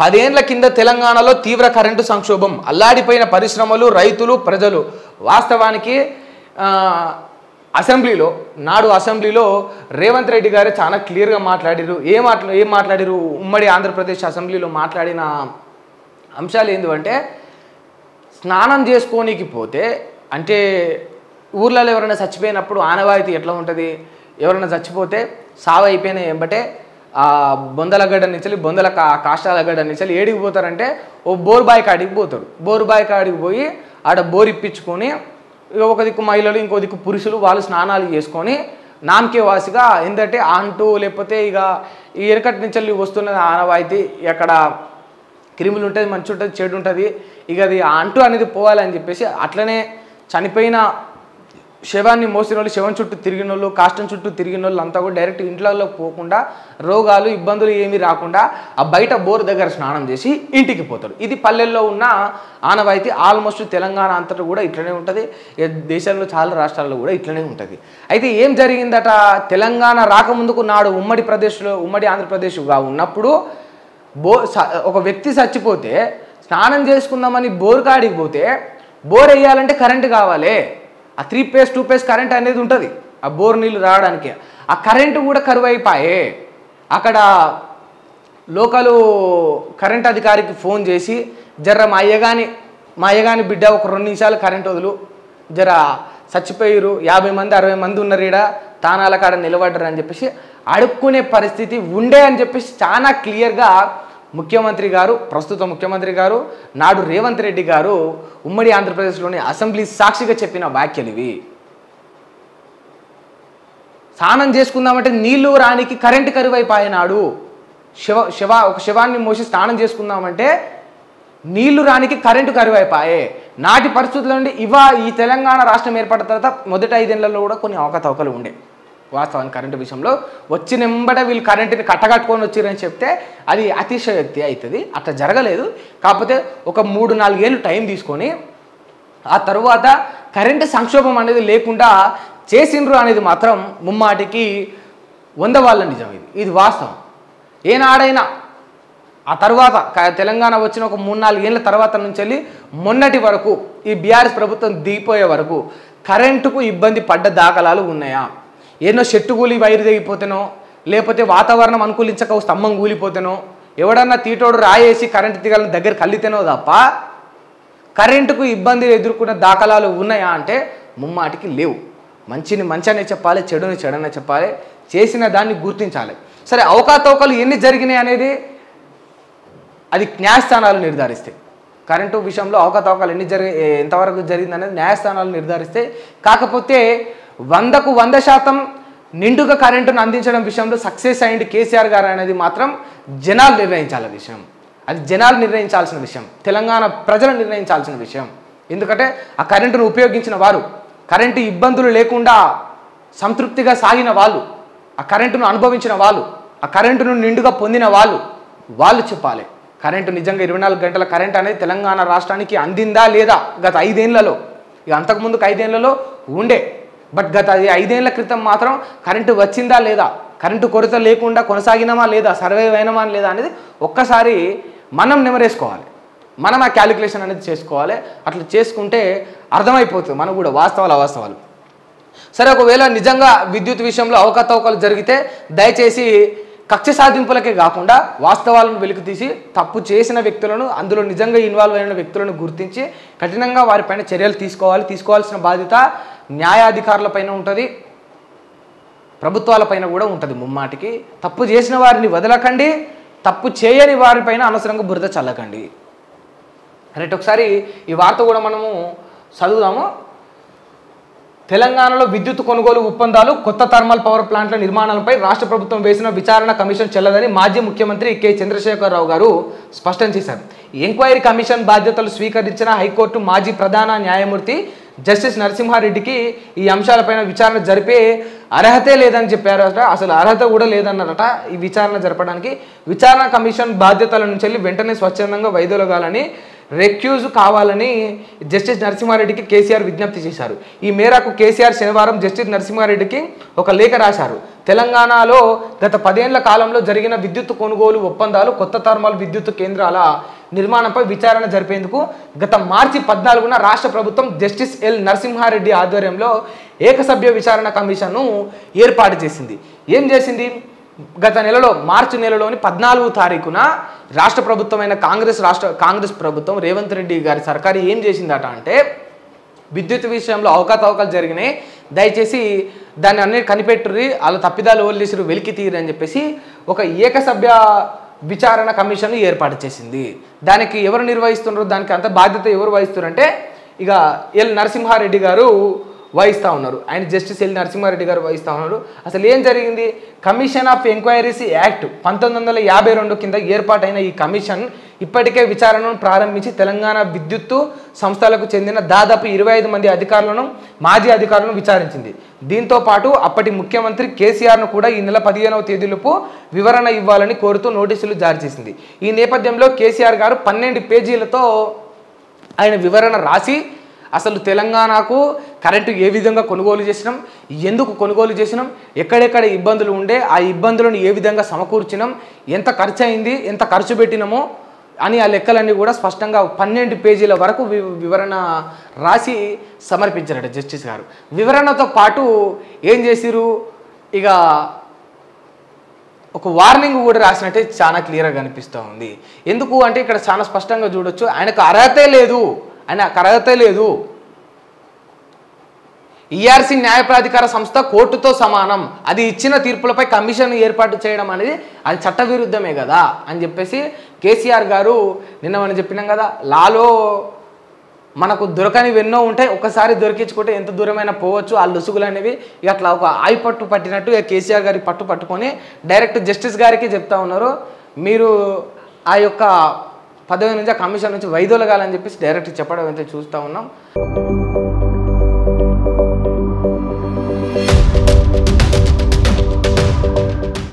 పదేండ్ల కింద తెలంగాణలో తీవ్ర కరెంటు సంక్షోభం. అల్లాడిపోయిన పరిశ్రమలు రైతులు ప్రజలు. వాస్తవానికి అసెంబ్లీలో నాడు అసెంబ్లీలో రేవంత్ రెడ్డి గారు చాలా క్లియర్గా మాట్లాడారు. ఏ మాట్లా ఏం మాట్లాడారు? ఉమ్మడి ఆంధ్రప్రదేశ్ అసెంబ్లీలో మాట్లాడిన అంశాలు ఏంటంటే స్నానం చేసుకోనికి పోతే అంటే ఊర్లలో ఎవరైనా చచ్చిపోయినప్పుడు ఆనవాయితీ ఎట్లా ఉంటుంది? ఎవరైనా చచ్చిపోతే సావు అయిపోయిన ఎంబటే ఆ బొందల గడ్డ నుంచి బొందల కా కాష్టాల గడ్డ నుంచి ఏడికి పోతారంటే ఓ బోరుబాయి కాడికి పోతాడు బోరుబాయి కాడికి పోయి ఆడ బోర్ ఇప్పించుకొని ఇక ఒక దిక్కు మహిళలు ఇంకో దిక్కు పురుషులు వాళ్ళు స్నానాలు చేసుకొని నామకే వాసిగా ఏంటంటే అంటూ లేకపోతే ఇక ఈ ఎనకటి నుంచి వస్తున్న ఆనవాయితీ ఎక్కడ క్రిములు ఉంటుంది మంచి ఉంటుంది చెడు ఉంటుంది ఇక అది ఆ అంటు అనేది పోవాలని చెప్పేసి అట్లనే చనిపోయిన శవాన్ని మోసిన వాళ్ళు శవం చుట్టూ తిరిగిన వాళ్ళు కాష్టం చుట్టూ తిరిగిన వాళ్ళు అంతా కూడా డైరెక్ట్ ఇంట్లోకి పోకుండా రోగాలు ఇబ్బందులు ఏమీ రాకుండా ఆ బయట బోర్ దగ్గర స్నానం చేసి ఇంటికి పోతారు. ఇది పల్లెల్లో ఉన్న ఆనవాయితీ. ఆల్మోస్ట్ తెలంగాణ అంతటా కూడా ఇట్లనే ఉంటుంది. దేశంలో చాలా రాష్ట్రాల్లో కూడా ఇట్లనే ఉంటుంది. అయితే ఏం జరిగిందట? తెలంగాణ రాకముందుకు నాడు ఉమ్మడి ప్రదేశ్లో ఉమ్మడి ఆంధ్రప్రదేశ్గా ఉన్నప్పుడు బో స- ఒక వ్యక్తి చచ్చిపోతే స్నానం చేసుకుందామని బోర్ కాడికి పోతే బోర్ వేయాలంటే కరెంటు కావాలి. ఆ three phase two phase current అనేది ఉంటుంది. ఆ బోర్ నీళ్ళు రావడానికి. ఆ కరెంటు కూడా కరువు అయిపోయే అక్కడ లోకలు కరెంట్ అధికారికి ఫోన్ చేసి జర్ర మా అయ్యగాని మా అయ్యగాని బిడ్డ ఒక రెండు నిమిషాలు కరెంట్ వదులు. జర చచ్చిపోయారు యాభై మంది అరవై మంది ఉన్నారు ఈడ. తానాల కాడ నిలబడ్డరు అని చెప్పేసి అడుక్కునే పరిస్థితి ఉండే అని చెప్పేసి చాలా క్లియర్గా ముఖ్యమంత్రి గారు ప్రస్తుత ముఖ్యమంత్రి గారు నాడు రేవంత్ రెడ్డి గారు ఉమ్మడి ఆంధ్రప్రదేశ్లోని అసెంబ్లీ సాక్షిగా చెప్పిన వ్యాఖ్యలు ఇవి. స్నానం చేసుకుందామంటే నీళ్ళు రానికి కరెంటు కరువైపోయినాడు శివ శివ ఒక శివాన్ని మోసి స్నానం చేసుకుందామంటే నీళ్ళు రానికి కరెంటు కరువైపాయే. నాటి పరిస్థితుల నుండి ఇవా ఈ తెలంగాణ రాష్ట్రం ఏర్పడిన తర్వాత మొదటి ఐదేళ్ళలో కూడా కొన్ని అవకతవకలు ఉండే. వాస్తవానికి కరెంటు విషయంలో వచ్చినెంబడ వీళ్ళు కరెంటుని కట్టగట్టుకొని వచ్చిరని చెప్తే అది అతిశయోక్తి అవుతుంది. అట్లా జరగలేదు. కాకపోతే ఒక మూడు నాలుగేళ్ళు టైం తీసుకొని ఆ తర్వాత కరెంటు సంక్షోభం అనేది లేకుండా చేసిండ్రు అనేది మాత్రం ముమ్మాటికి వంద వాళ్ళ నిజం ఇది ఇది వాస్తవం. ఏనాడైనా ఆ తర్వాత తెలంగాణ వచ్చిన ఒక మూడు నాలుగు ఏళ్ళ తర్వాత నుంచి వెళ్ళి మొన్నటి వరకు ఈ బీఆర్ఎస్ ప్రభుత్వం దిగిపోయే వరకు కరెంటుకు ఇబ్బంది పడ్డ దాఖలాలు ఉన్నాయా? ఎన్నో చెట్టు కూలి వైరు తెగిపోతేనో లేకపోతే వాతావరణం అనుకూలించక ఓ స్తంభం కూలిపోతేనో ఎవడన్నా తీటోడు రాయేసి కరెంటు తీగలని దగ్గర కల్లితేనో తప్ప కరెంటుకు ఇబ్బంది ఎదుర్కొన్న దాఖలాలు ఉన్నాయా అంటే ముమ్మాటికి లేవు. మంచిని మంచనే చెప్పాలి చెడుని చెడనే చెప్పాలి చేసిన దాన్ని గుర్తించాలి. సరే అవకాతవకాలు ఎన్ని జరిగినాయి అనేది అది న్యాయస్థానాలు నిర్ధారిస్తాయి. కరెంటు విషయంలో అవకతవకలు ఎన్ని జరిగి ఎంతవరకు జరిగింది అనేది న్యాయస్థానాలు నిర్ధారిస్తాయి. కాకపోతే వందకు వంద శాతం నిండుగా కరెంటును అందించడం విషయంలో సక్సెస్ అయింది కేసీఆర్ గారు అనేది మాత్రం జనాలు నిర్ణయించాలి విషయం. అది జనాలు నిర్ణయించాల్సిన విషయం. తెలంగాణ ప్రజలు నిర్ణయించాల్సిన విషయం. ఎందుకంటే ఆ కరెంటును ఉపయోగించిన వారు కరెంటు ఇబ్బందులు లేకుండా సంతృప్తిగా సాగిన వాళ్ళు ఆ కరెంటును అనుభవించిన వాళ్ళు ఆ కరెంటును నిండుగా పొందిన వాళ్ళు వాళ్ళు చెప్పాలి. కరెంటు నిజంగా ఇరవై నాలుగు గంటల కరెంట్ అనేది తెలంగాణ రాష్ట్రానికి అందిందా లేదా గత ఐదేళ్ళలో? ఇక అంతకుముందుకు ఐదేళ్ళలో ఉండే బట్ గత ఐదేళ్ళ క్రితం మాత్రం కరెంటు వచ్చిందా లేదా? కరెంటు కొరత లేకుండా కొనసాగినామా లేదా? సర్వైవ్ అయినామా లేదా అనేది ఒక్కసారి మనం నెమరేసుకోవాలి. మనం ఆ క్యాలిక్యులేషన్ అనేది చేసుకోవాలి. అట్లా చేసుకుంటే అర్థమైపోతుంది మనకు కూడా వాస్తవాలు అవాస్తవాలు. సరే ఒకవేళ నిజంగా విద్యుత్ విషయంలో అవకతవకలు జరిగితే దయచేసి కక్ష సాధింపులకే కాకుండా వాస్తవాలను వెలికితీసి తప్పు చేసిన వ్యక్తులను అందులో నిజంగా ఇన్వాల్వ్ అయిన వ్యక్తులను గుర్తించి కఠినంగా వారిపైన చర్యలు తీసుకోవాలి. తీసుకోవాల్సిన బాధ్యత న్యాయాధికారులపైన ఉంటుంది. ప్రభుత్వాలపైన కూడా ఉంటుంది ముమ్మాటికి. తప్పు చేసిన వారిని వదలకండి. తప్పు చేయని వారిపైన అనవసరంగా బురద చల్లకండి. రైట్ ఒకసారి ఈ వార్త కూడా మనము చదువుదాము. తెలంగాణలో విద్యుత్ కొనుగోలు ఒప్పందాలు కొత్త థర్మల్ పవర్ ప్లాంట్ల నిర్మాణాలపై రాష్ట్ర ప్రభుత్వం వేసిన విచారణ కమిషన్ చెల్లదని మాజీ ముఖ్యమంత్రి కె. చంద్రశేఖరరావు గారు స్పష్టం చేశారు. ఎంక్వైరీ కమిషన్ బాధ్యతలు స్వీకరించిన హైకోర్టు మాజీ ప్రధాన న్యాయమూర్తి జస్టిస్ నరసింహారెడ్డికి ఈ అంశాలపైన విచారణ జరిపే అర్హతే లేదని చెప్పారట. అసలు అర్హత కూడా లేదన్నారట ఈ విచారణ జరపడానికి. విచారణ కమిషన్ బాధ్యతల నుంచి వెళ్ళి వెంటనే స్వచ్ఛందంగా వైదొలగాలని రెక్యూజ్ కావాలని జస్టిస్ నరసింహారెడ్డికి కేసీఆర్ విజ్ఞప్తి చేశారు. ఈ మేరకు కేసీఆర్ శనివారం జస్టిస్ నరసింహారెడ్డికి ఒక లేఖ రాశారు. తెలంగాణలో గత పదేళ్ళ కాలంలో జరిగిన విద్యుత్ కొనుగోలు ఒప్పందాలు కొత్త థర్మల్ విద్యుత్ కేంద్రాల నిర్మాణంపై విచారణ జరిపేందుకు గత మార్చి పద్నాలుగున రాష్ట్ర ప్రభుత్వం జస్టిస్ ఎల్ నరసింహారెడ్డి ఆధ్వర్యంలో ఏకసభ్య విచారణ కమిషన్ను ఏర్పాటు చేసింది. ఏం చేసింది? గత నెలలో మార్చి నెలలోని పద్నాలుగు తారీఖున రాష్ట్ర ప్రభుత్వమైన కాంగ్రెస్ రాష్ట్ర కాంగ్రెస్ ప్రభుత్వం రేవంత్ రెడ్డి గారి సర్కారు ఏం చేసిందట అంటే విద్యుత్ విషయంలో అవకతవకలు జరిగినాయి. దయచేసి దాన్ని అన్ని కనిపెట్టుర్రి వాళ్ళ తప్పిదాలు ఓల్లేసిరు వెలికి తీరని అని చెప్పేసి ఒక ఏకసభ్య విచారణ కమిషన్ ఏర్పాటు చేసింది. దానికి ఎవరు నిర్వహిస్తున్నారు దానికి అంత బాధ్యత ఎవరు వహిస్తున్నారు అంటే ఇక ఎల్ నరసింహారెడ్డి గారు వహిస్తూ ఉన్నారు. ఆయన జస్టిస్ ఎల్ నరసింహారెడ్డి గారు వహిస్తూ ఉన్నారు. అసలు ఏం జరిగింది? కమిషన్ ఆఫ్ ఎంక్వైరీస్ యాక్ట్ పంతొమ్మిది వందల యాభై రెండు కింద ఏర్పాటైన ఈ కమిషన్ ఇప్పటికే విచారణను ప్రారంభించి తెలంగాణ విద్యుత్తు సంస్థలకు చెందిన దాదాపు ఇరవై ఐదు మంది అధికారులను మాజీ అధికారులను విచారించింది. దీంతో పాటు అప్పటి ముఖ్యమంత్రి కేసీఆర్ను కూడా ఈ నెల పదిహేనవ తేదీలోపు వివరణ ఇవ్వాలని కోరుతూ నోటీసులు జారీ చేసింది. ఈ నేపథ్యంలో కేసీఆర్ గారు పన్నెండు పేజీలతో ఆయన వివరణ రాసి అసలు తెలంగాణకు కరెంటు ఏ విధంగా కొనుగోలు చేసినాం? ఎందుకు కొనుగోలు చేసినాం? ఎక్కడెక్కడ ఇబ్బందులు ఉండే ఆ ఇబ్బందులను ఏ విధంగా సమకూర్చినాం? ఎంత ఖర్చు అయింది ఎంత ఖర్చు పెట్టినామో అని ఆ లెక్కలన్నీ కూడా స్పష్టంగా పన్నెండు పేజీల వరకు వి- వివరణ రాసి సమర్పించారట జస్టిస్ గారు. వివరణతో పాటు ఏం చేసిరు ఇక ఒక వార్నింగ్ కూడా రాసినట్టే చాలా క్లియర్గా కనిపిస్తూ ఉంది. ఎందుకు అంటే ఇక్కడ చాలా స్పష్టంగా చూడొచ్చు. ఆయనకు అర్హతే లేదు. ఆయనకు అర్హత లేదు. ఈఆర్సీ న్యాయ ప్రాధికార సంస్థ కోర్టుతో సమానం. అది ఇచ్చిన తీర్పులపై కమిషన్ ఏర్పాటు చేయడం అనేది అది చట్టవిరుద్ధమే కదా అని చెప్పేసి కేసీఆర్ గారు నిన్న మనం చెప్పినాం కదా లాలో మనకు దొరకని ఎన్నో ఉంటాయి ఒకసారి దొరికించుకుంటే ఎంత దూరమైనా పోవచ్చు. ఆ లుసుగులు అనేవి ఇక అట్లా ఒక ఆయి పట్టు పట్టినట్టు ఇక కేసీఆర్ గారి పట్టు పట్టుకొని డైరెక్ట్ జస్టిస్ గారికి చెప్తా ఉన్నారు. మీరు ఆ యొక్క పదవి నుంచి ఆ కమిషన్ నుంచి వైదొలగాలని చెప్పేసి డైరెక్ట్ చెప్పడం అయితే చూస్తూ ఉన్నాం.